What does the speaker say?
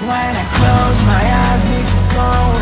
When I close my eyes before go.